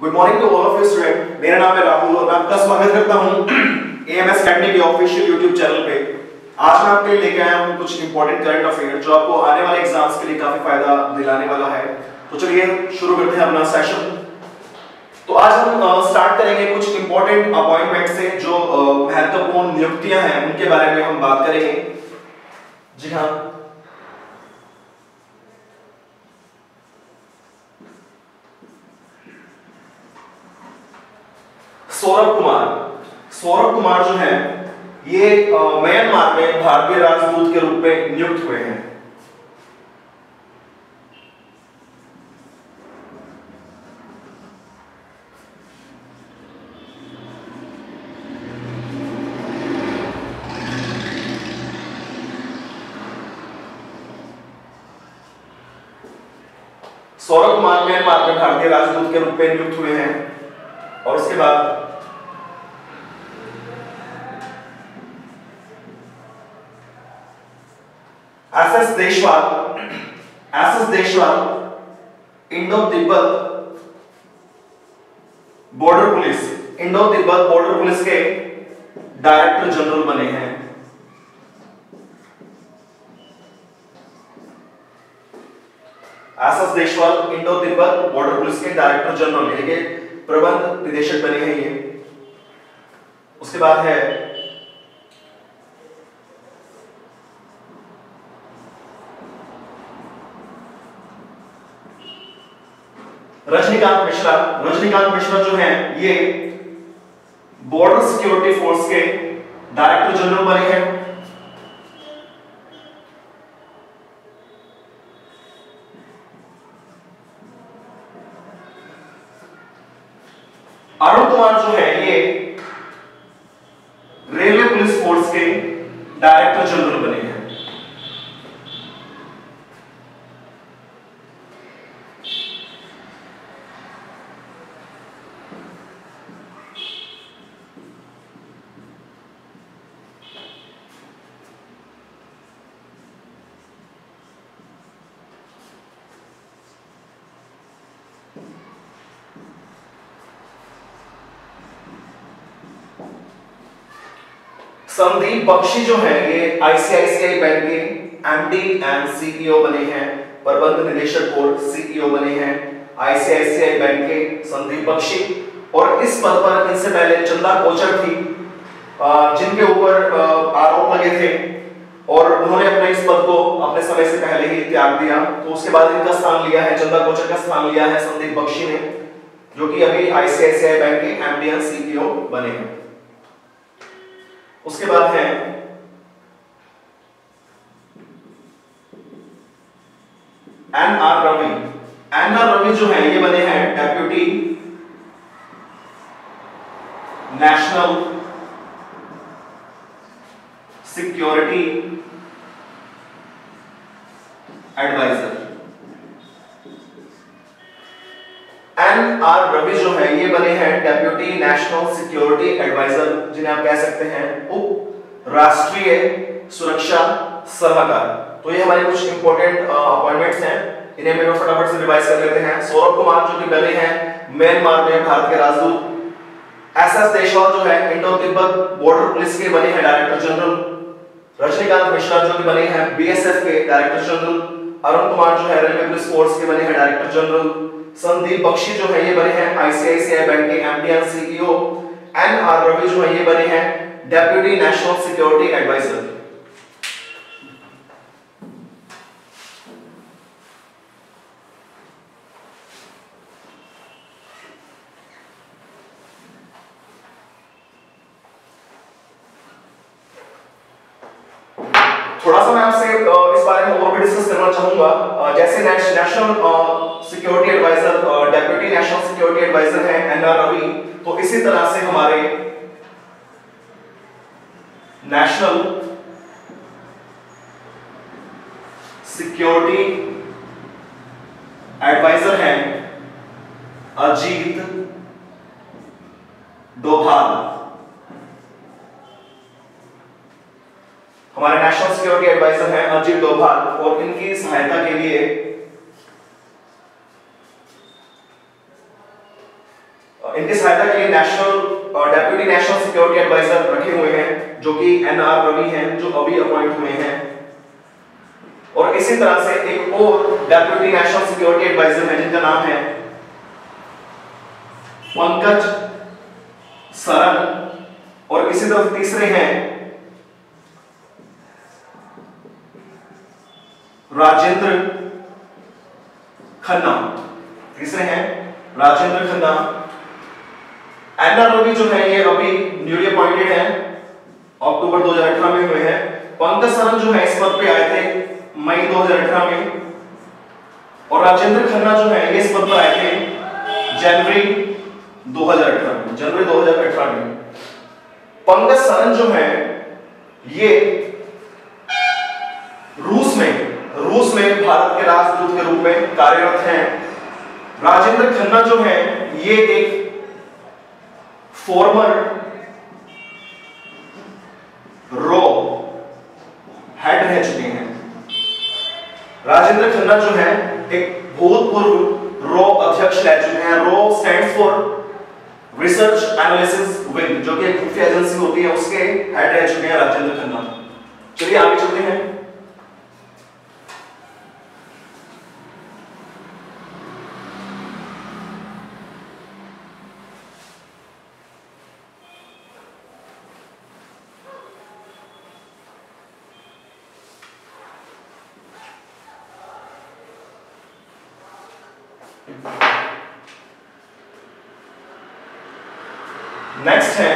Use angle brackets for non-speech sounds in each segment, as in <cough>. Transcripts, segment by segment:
Good morning to all of you student मेरा नाम है राहुल और मैं आपका स्वागत करता हूँ एएमएस अकेडमी के ऑफिशियल यूट्यूब चैनल पे। आज मैं आपके लिए लेके आया हूँ कुछ इंपॉर्टेंट करंट अफेयर जो आपको आने वाले एग्ज़ाम्स के लिए काफ़ी फ़ायदा दिलाने वाला है। तो चलिए, शुरू करते हैं अपना सेशन तो आज हम स्टार्ट करेंगे कुछ इंपॉर्टेंट अपॉइंटमेंट से, जो महत्वपूर्ण नियुक्तियाँ हैं, उनके बारे में हम बात करेंगे। जी हाँ। सौरभ कुमार। सौरभ कुमार जो है, ये म्यांमार में भारतीय राजदूत के रूप में नियुक्त हुए हैं। सौरभ कुमार म्यांमार में भारतीय राजदूत के रूप में नियुक्त हुए हैं और उसके बाद S S Deswal S S Deswal Indo Tibet border police Indo Tibet border police के डायरेक्टर जनरल बने हैं। S S Deswal Indo Tibet border police के डायरेक्टर जनरल यानी प्रबंध निदेशक बने हैं ये। उसके बाद है रजनीकांत मिश्रा रजनीकांत मिश्रा जो है, ये बॉर्डर सिक्योरिटी फोर्स के डायरेक्टर जनरल बने हैं अरुण कुमार जो है ये रेलवे पुलिस फोर्स के डायरेक्टर जनरल बने हैं संदीप बख्शी जो है, ये आईसीआईसीआई बैंक के एमडी एंड सीईओ बने हैं, प्रबंध निदेशक और सीईओ बने हैं आईसीआईसीआई बैंक के संदीप बख्शी। और इस पद पर इनसे पहले चंदा कोचर थी जिनके ऊपर आरोप लगे थे। और उन्होंने अपने इस पद को अपने समय से पहले ही त्याग दिया। तो उसके बाद इनका स्थान लिया है, चंदा कोचर का स्थान लिया है संदीप बख्शी ने, जो कि अभी आईसीआईसीआई बैंक के एमडी एंड सीईओ बने हैं। उसके बाद है। N R Ravi N R Ravi जो है, ये बने हैं deputy national security advisor N R Ravi जो है, ये बने हैं नेशनल सिक्योरिटी एडवाइजर जिन्हें आप कह सकते हैं, उप राष्ट्रीय सुरक्षा सलाहकार। तो ये हमारे कुछ इंपॉर्टेंट अपॉइंटमेंट्स हैं। इन्हें मेरे फटाफट से रिवाइज कर लेते हैं। सौरभ कुमार, जो कि बने हैं म्यांमार में भारत के राजदूत। एस एस देशवाल जो है इंडो तिब्बत बॉर्डर पुलिस के बने हैं डायरेक्टर जनरल रजनीकांत मिश्रा जो कि बने हैं बीएसएफ के डायरेक्टर जनरल अरुण कुमार जो है रेलवे पुलिस फोर्स के बने हैं डायरेक्टर जनरल संदीप बख्शी जो है, ये बने हैं आईसीआईसीआई बैंक के MD and CEO N R Ravi जो है, ये बने हैं डेप्यूटी नेशनल सिक्योरिटी एडवाइजर थोड़ा सा मैं आपसे बारे में और भी डिस्कस करना चाहूँगा। जैसे national security advisor deputy national security advisor है एनआर रवि तो इसी तरह से हमारे नेशनल सिक्योरिटी एडवाइजर हैं अजीत डोभाल। हमारे नेशनल सिक्योरिटी एडवाइजर हैं अजीत डोभाल और इनकी सहायता के लिए इनकी सहायता के लिए national deputy national security advisor रखे हुए हैं, जो कि एन आर रवि हैं, जो अभी अपॉइंट हुए हैं। और इसी तरह से एक और डेप्यूटी नेशनल सिक्योरिटी एडवाइजर है, जिनका नाम है पंकज सरन। और इसी तरह तीसरे हैं राजेंद्र खन्ना। तीसरे हैं राजेंद्र खन्ना। एन रवि जो है, ये अभी न्यूली अपॉइंटेड है। अक्टूबर 2018 में हुए हैं। पंकज सरन जो है, इस पद पे आए थे मई 2018 में। और राजेंद्र खन्ना जो है, ये इस पद पर आए थे जनवरी 2018 में, जनवरी 2018 में। पंकज सरन जो है, ये रूस में रूस में भारत के राजदूत के रूप में कार्यरत हैं। राजेंद्र खन्ना जो है, ये एक फॉर्मर रो हेड रह चुके हैं। राजेंद्र खन्ना जो है, एक भूतपूर्व रो अध्यक्ष रह चुके हैं। रो stands for research analysis wing जो कि एक एजेंसी होती है, उसके हेड रह चुके हैं राजेंद्र खन्ना। चलिए आगे चलते हैं। नेक्स्ट है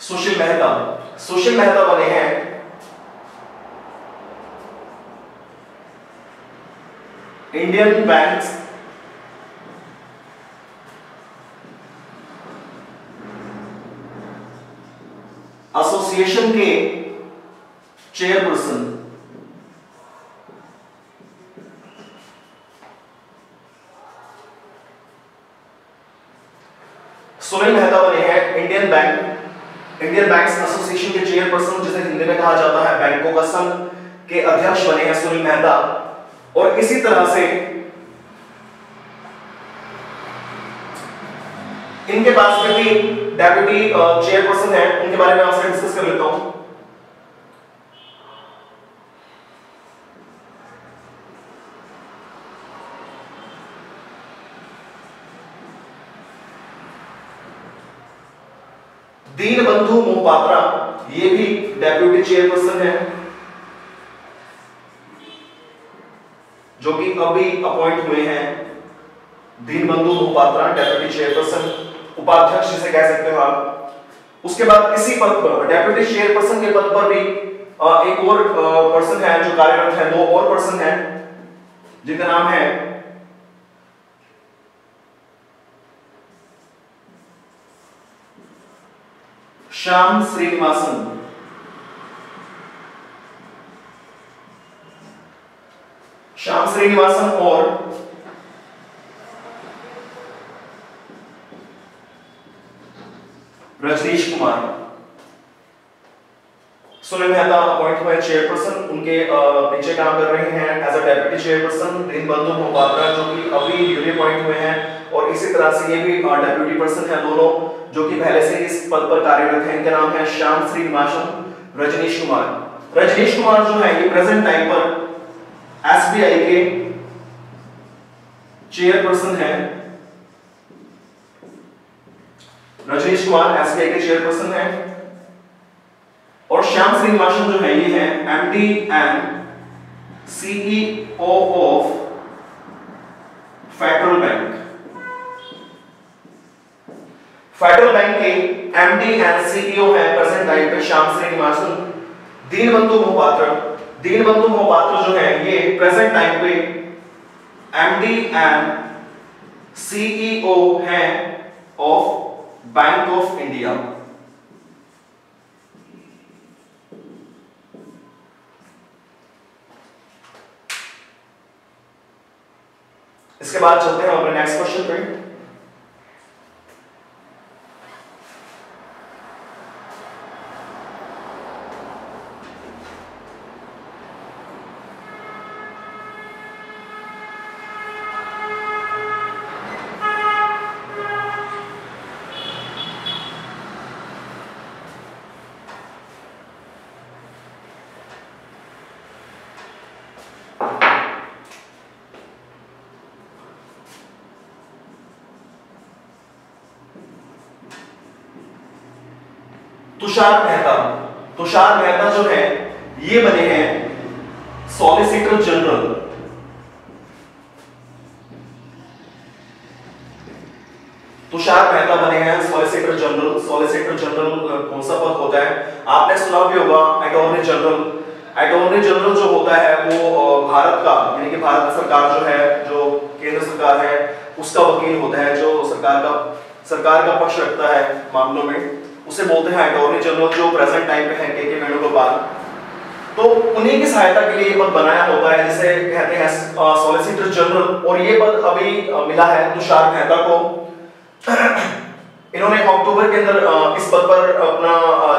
सुशील मेहता सुशील मेहता बने हैं। इंडियन बैंक एसोसिएशन के चेयरपर्सन सुनील मेहता बने हैं Indian bank Indian banks association के चेयरपर्सन जिसे हिंदी में कहा जाता है बैंकों का संघ के अध्यक्ष बने हैं सुनील मेहता। और इसी तरह से इनके पास में भी डेप्यूटी चेयरपर्सन है। उनके बारे में आपसे डिस्कस कर लेता हूँ। दीन बंधु मोहपात्रा, ये भी डेप्यूटी चेयरपर्सन है, जो कि अभी अपॉइंट हुए हैं। दीन बंधु मोहपात्रा डेप्यूटी चेयरपर्सन उपाध्यक्ष जिसे कह सकते हो आप। उसके बाद इसी पद पर डेप्यूटी चेयरपर्सन के पद पर भी एक और पर्सन है जो कार्यरत है, दो और पर्सन है, जिनका नाम है श्याम श्रीनिवासन। श्याम श्रीनिवासन और रजनीश कुमार। सुनील मेहता, अपॉइंट हुए चेयरपर्सन उनके नीचे काम कर रहे हैं एज अ डेप्यूटी चेयरपर्सन दिन बंधु मोहपात्रा जो कि अभी न्यूली अपॉइंट हुए हैं। और इसी तरह से ये भी डेप्यूटी पर्सन है दोनों, जो कि पहले से इस पद पर कार्यरत हैं। इनका नाम है श्याम श्री श्रीनिवासन, रजनीश कुमार। रजनीश कुमार जो है, ये प्रेजेंट टाइम पर एसबीआई के चेयरपर्सन है। रजनीश कुमार एसबीआई के चेयरपर्सन है। और श्याम श्रीनिवासन जो है, ये है M D and CEO of federal bank federal bank के एमडी एंड सीईओ है प्रेजेंट टाइम पे श्याम श्रीनिवासन दीनबंधु मोहपात्र दीनबंधु मोहपात्र जो है, ये प्रेजेंट टाइम पे एमडी एंड सीईओ है ऑफ़ बैंक ऑफ़ इंडिया इसके बाद चलते हैं अपने नेक्स्ट क्वेश्चन पे तुषार मेहता। तुषार मेहता जो है, ये बने हैं सॉलिसिटर जनरल तुषार मेहता बने हैं सॉलिसिटर जनरल सॉलिसिटर जनरल कौन सा पद होता है? आपने सुना भी होगा अटॉर्नी जनरल अटॉर्नी जनरल जो होता है, वो भारत का, यानी कि भारत सरकार जो है, जो केंद्र सरकार है, उसका वकील होता है, जो सरकार का सरकार का पक्ष रखता है मामलों में। उसे बोलते हैं अटॉर्नी जनरल जो प्रेजेंट टाइम पे है, के के वेणुगोपाल तो उन्हीं की सहायता के लिए ये पद बनाया होता है, जिसे कहते हैं सॉलिसिटर जनरल और ये पद अभी मिला है तुषार मेहता को। <clears throat> इन्होंने अक्टूबर के अंदर इस पद पर अपना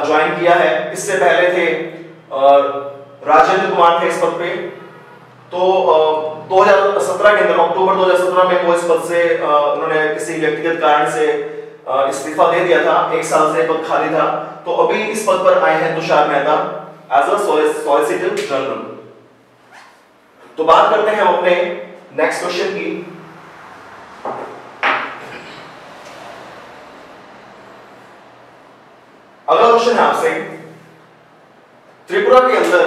ज्वाइन किया है। इससे पहले थे राजेंद्र कुमार थे इस पद पे। तो 2017 के अंदर, अक्टूबर 2017 में वो इस पद से उन्होंने किसी व्यक्तिगत कारण से इस्तीफा दे दिया था, एक साल से पद खाली था। तो अभी इस पद पर आए हैं Tushar Mehta as a solicitor general तो बात करते हैं अपने नेक्स्ट क्वेश्चन की। अगला क्वेश्चन है आपसे। त्रिपुरा के अंदर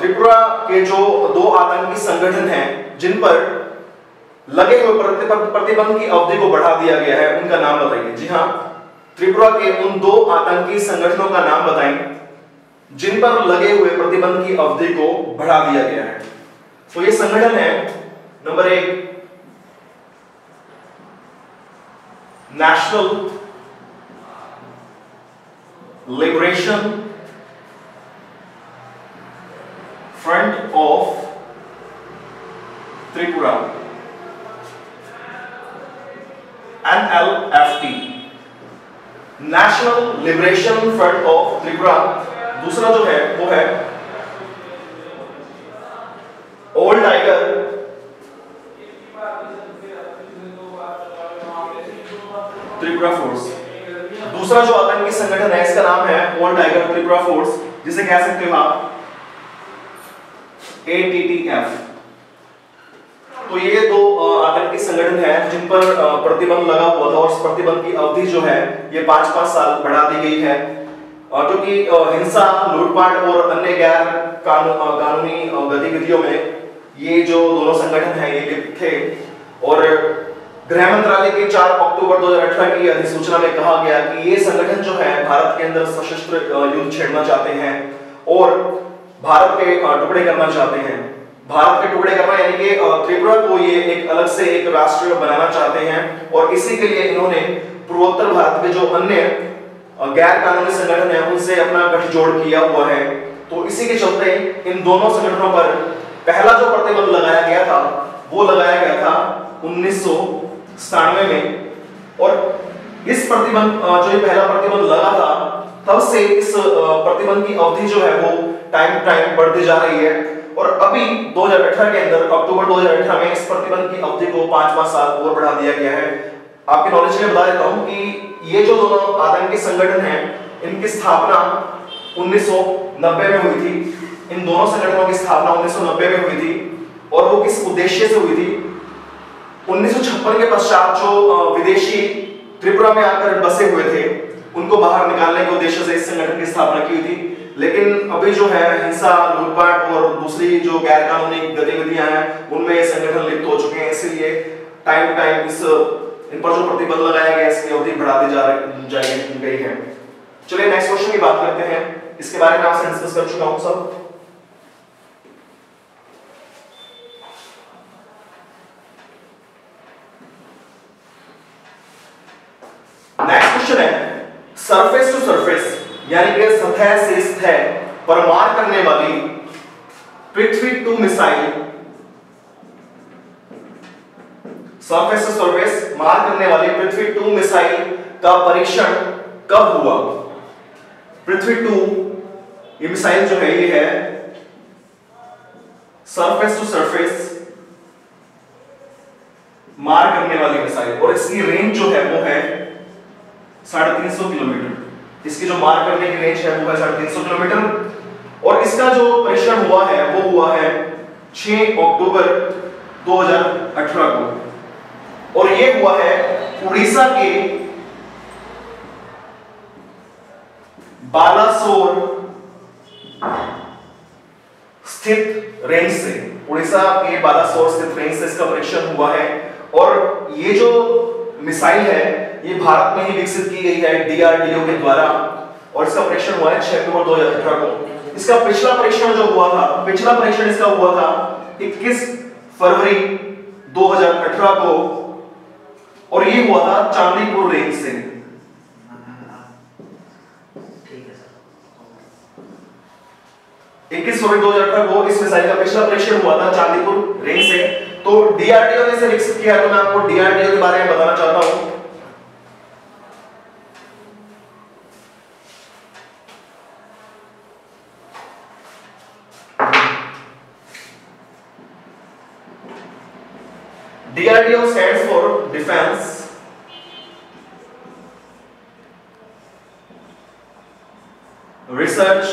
त्रिपुरा के जो दो आतंकी संगठन हैं, जिन पर लगे हुए प्रतिबंध की अवधि को बढ़ा दिया गया है, उनका नाम बताइए। जी हाँ त्रिपुरा के उन दो आतंकी संगठनों का नाम बताएँ, जिन पर लगे हुए प्रतिबंध की अवधि को बढ़ा दिया गया है। तो ये संगठन है, नंबर एक national liberation front of Tripura NLFT national liberation front of Tripura दूसरा जो है, वो है ओल्ड टाइगर त्रिपुरा फोर्स दूसरा जो आतंकी संगठन है, इसका नाम है ओल्ड टाइगर त्रिपुरा फोर्स जिसे कह सकते हो आप एटीटीएफ तो ये दो आतंकी संगठन है जिन पर प्रतिबंध लगा हुआ था और प्रतिबंध की अवधि जो है, ये पाँच पाँच साल बढ़ा दी गई है। क्योंकि हिंसा, लूटपाट और अन्य गैर कानूनी गतिविधियों में ये जो दोनों संगठन है, ये लिप्त थे। और गृह मंत्रालय के 4 अक्टूबर 2018 की अधिसूचना में कहा गया कि ये संगठन जो है, भारत के अंदर सशस्त्र युद्ध छेड़ना चाहते हैं और भारत के टुकड़े करना चाहते हैं। भारत के टुकड़े करना यानी कि त्रिपुरा को ये एक अलग से एक राष्ट्र बनाना चाहते हैं, और इसी के लिए इन्होंने पूर्वोत्तर भारत के जो अन्य गैर कानूनी संगठन है, उनसे अपना गठजोड़ किया हुआ है। तो इसी के चलते इन दोनों संगठनों पर पहला जो प्रतिबंध लगाया गया था, वो लगाया गया था उन्नीस में। और इस प्रतिबंध जो पहला प्रतिबंध लगा था, तब से इस प्रतिबंध की अवधि जो है वो टाइम टाइम बढ़ती जा रही है। और अभी 2018 के अंदर, अक्टूबर 2018 में इस प्रतिबंध की अवधि को पाँच पाँच साल और बढ़ा दिया गया है। आपके नॉलेज के लिए बता देता हूँ कि ये जो दोनों आतंकी संगठन हैं, इनकी स्थापना 1990 में हुई थी। इन दोनों संगठनों की स्थापना 1990 में हुई थी और वो किस उद्देश्य से हुई थी? 1956 के पश्चात जो विदेशी त्रिपुरा में आकर बसे हुए थे, उनको बाहर निकालने के उद्देश्य से इस संगठन की स्थापना की हुई थी। लेकिन अभी जो है हिंसा, लूटपाट और दूसरी जो गैर कानूनी गतिविधियाँ हैं, उनमें ये संगठन लिप्त हो चुके हैं। इसलिए टाइम टू टाइम इस, इन पर जो प्रतिबंध लगाया गया इसकी अवधि बढ़ा दी जा गई है। चलिए नेक्स्ट क्वेश्चन की बात करते हैं। इसके बारे में आपसे डिस्कस कर चुका हूँ सब। नेक्स्ट क्वेश्चन है। सरफेस टू सरफेस यानी कि सतह से सतह पर मार करने वाली Prithvi to missile surface to surface मार करने वाली पृथ्वी टू मिसाइल का परीक्षण कब हुआ? पृथ्वी टू, ये मिसाइल जो है, ये है सरफेस टू सरफेस मार करने वाली मिसाइल। और इसकी रेंज जो है, वो है साढ़े तीन सौ किलोमीटर। इसकी जो मार करने की रेंज है, वो है साढ़े तीन सौ किलोमीटर। और इसका जो परीक्षण हुआ है, वो हुआ है 6 अक्टूबर 2018 को। और ये हुआ है उड़ीसा के बालासोर स्थित रेंज से। उड़ीसा के बालासोर स्थित रेंज से इसका परीक्षण हुआ है। और ये जो मिसाइल है ये भारत में ही विकसित की गई है डीआरडीओ के द्वारा और इसका परीक्षण हुआ है 6 अक्टूबर 2018 को। इसका पिछला परीक्षण जो हुआ था पिछला परीक्षण इसका हुआ था 21 फरवरी 2018 को और ये हुआ था चांदीपुर रेंज से। इक्कीस फरवरी दो हज़ार अठारह को इस मिसाइल का पिछला परीक्षण हुआ था चांदीपुर रेंज से। तो डीआरडीओ ने इसे विकसित किया है तो मैं आपको डीआरडीओ के बारे में बताना चाहता हूँ DRDO stands for Defense Research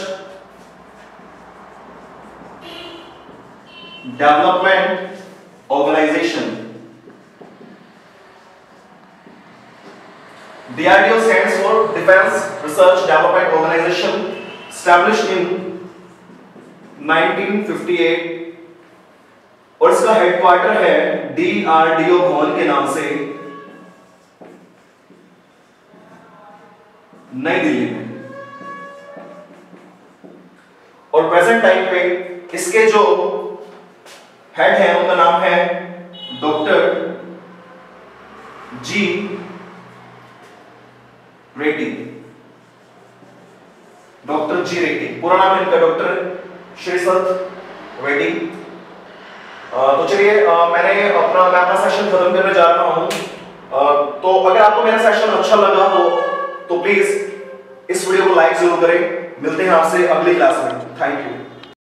Development Organization. DRDO stands for Defense Research Development Organization, established in 1958 और इसका हेडक्वार्टर है डीआरडीओ भवन के नाम से नई दिल्ली में और प्रेजेंट टाइम पे इसके जो हेड है, उनका नाम है doctor G Reddy doctor G Reddy पूरा नाम इनका डॉक्टर श्रीसत रेड्डी तो चलिए मैंने अपना मैं अपना सेशन खत्म करने जा रहा हूँ। तो अगर आपको मेरा सेशन अच्छा लगा हो तो प्लीज़ इस वीडियो को लाइक ज़रूर करें। मिलते हैं आपसे अगली क्लास में। Thank you